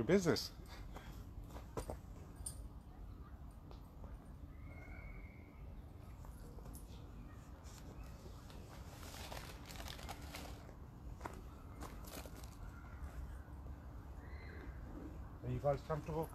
new business. Are you guys comfortable?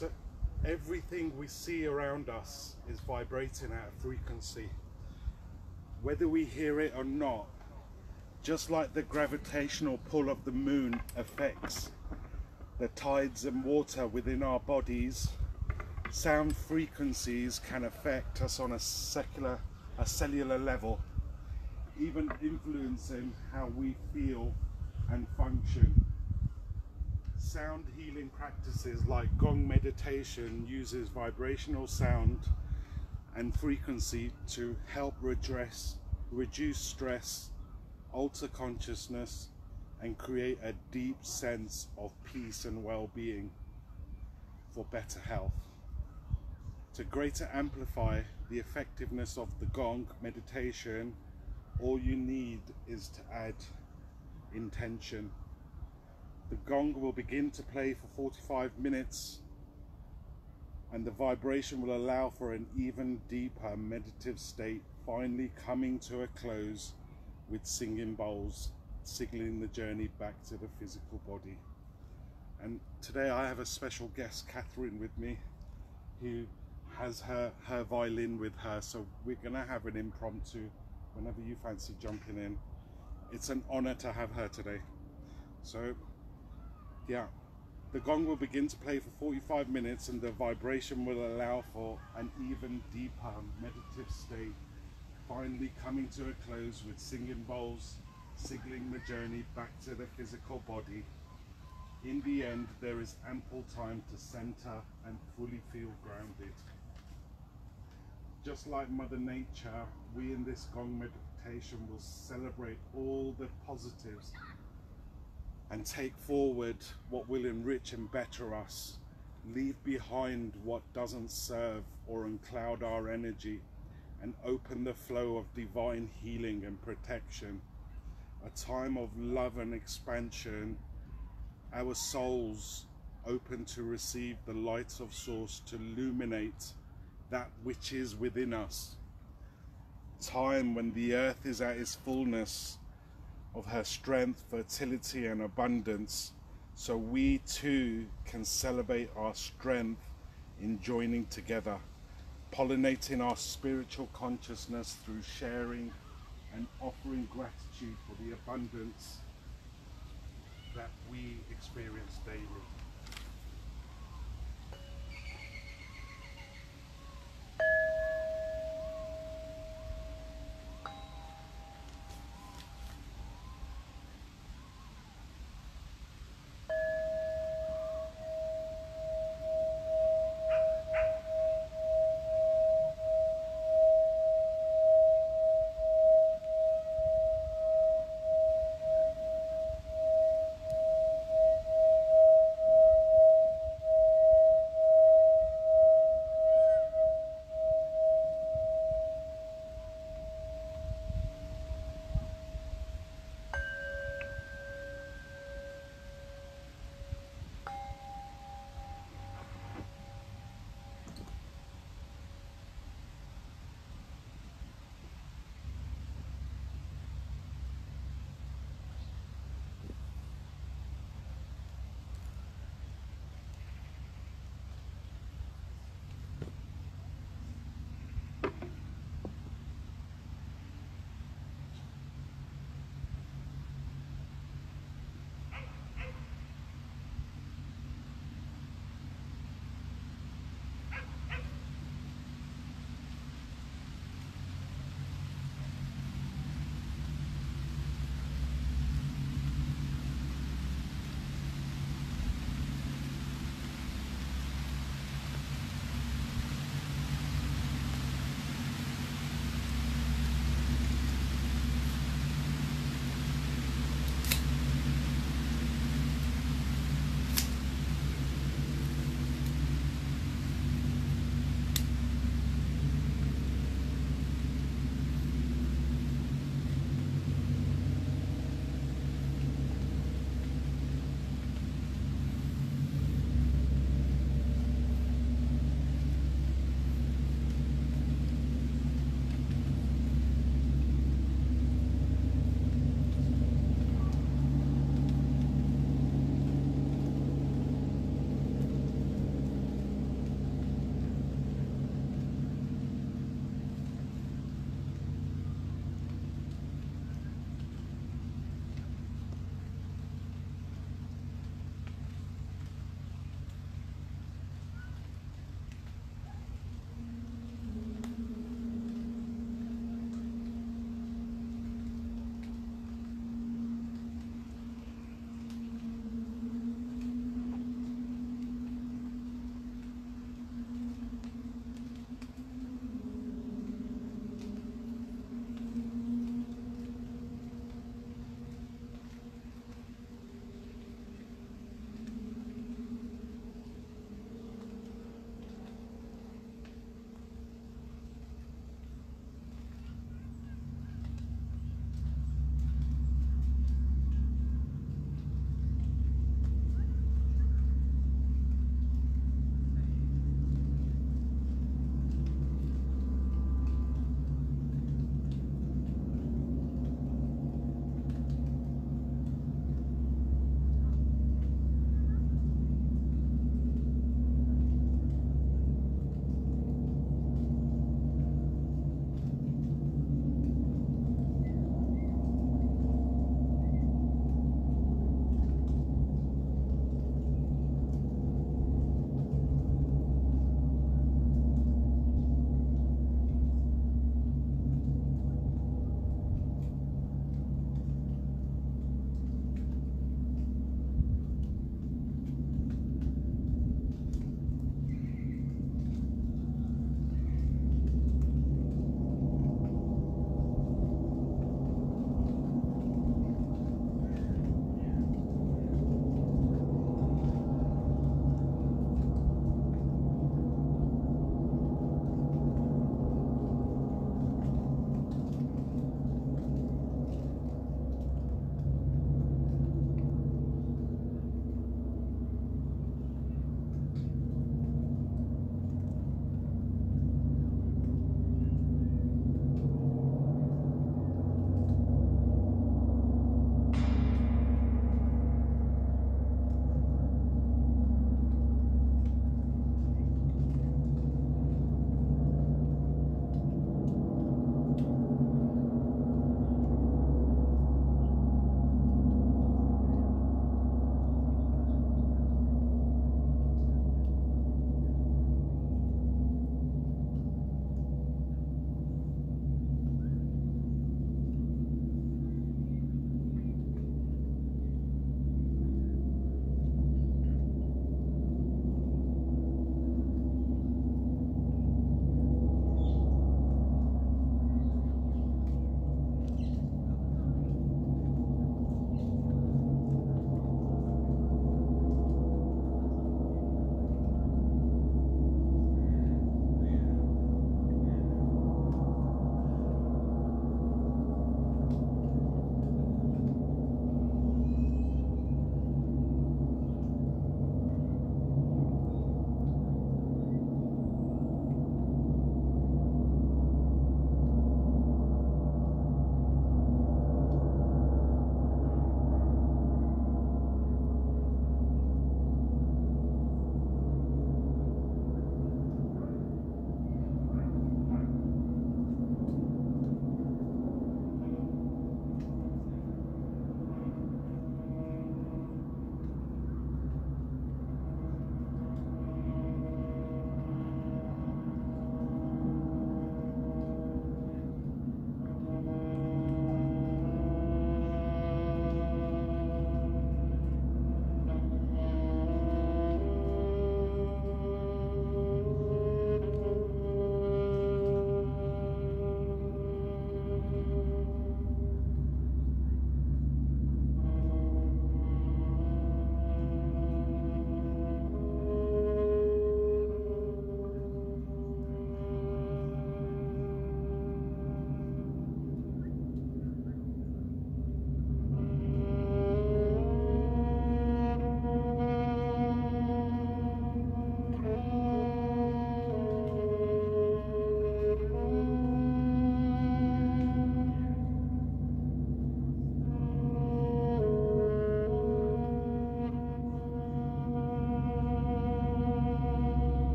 So everything we see around us is vibrating at a frequency. Whether we hear it or not, just like the gravitational pull of the moon affects the tides and water within our bodies, sound frequencies can affect us on a secular, a cellular level, even influencing how we feel and function. Sound healing practices like gong meditation uses vibrational sound and frequency to help redress, reduce stress, alter consciousness, and create a deep sense of peace and well-being for better health. To greater amplify the effectiveness of the gong meditation, all you need is to add intention. The gong will begin to play for 45 minutes and the vibration will allow for an even deeper meditative state finally coming to a close with singing bowls signaling the journey back to the physical body. And today I have a special guest, Catherine, with me, who has her, her violin with her. So we're gonna have an impromptu whenever you fancy jumping in. It's an honor to have her today. So yeah, the gong will begin to play for 45 minutes and the vibration will allow for an even deeper meditative state, finally coming to a close with singing bowls, signaling the journey back to the physical body. In the end, there is ample time to center and fully feel grounded. Just like Mother Nature, we in this gong meditation will celebrate all the positives and take forward what will enrich and better us. Leave behind what doesn't serve or uncloud our energy and open the flow of divine healing and protection. A time of love and expansion. Our souls open to receive the light of source to illuminate that which is within us. Time when the earth is at its fullness of her strength, fertility, and abundance, so we too can celebrate our strength in joining together, pollinating our spiritual consciousness through sharing and offering gratitude for the abundance that we experience daily.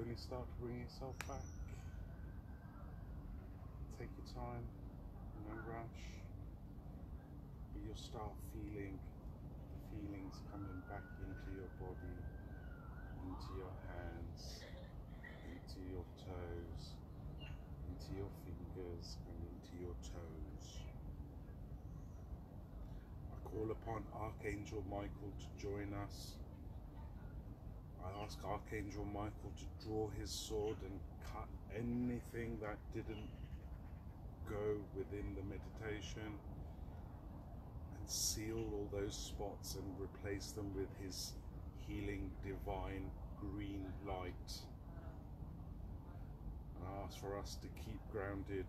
Slowly start to bring yourself back. Take your time, no rush. But you'll start feeling the feelings coming back into your body, into your hands, into your toes, into your fingers, and into your toes. I call upon Archangel Michael to join us. I ask Archangel Michael to draw his sword and cut anything that didn't go within the meditation and seal all those spots and replace them with his healing divine green light. And I ask for us to keep grounded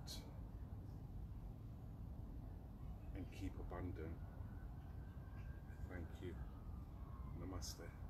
and keep abundant. Thank you. Namaste.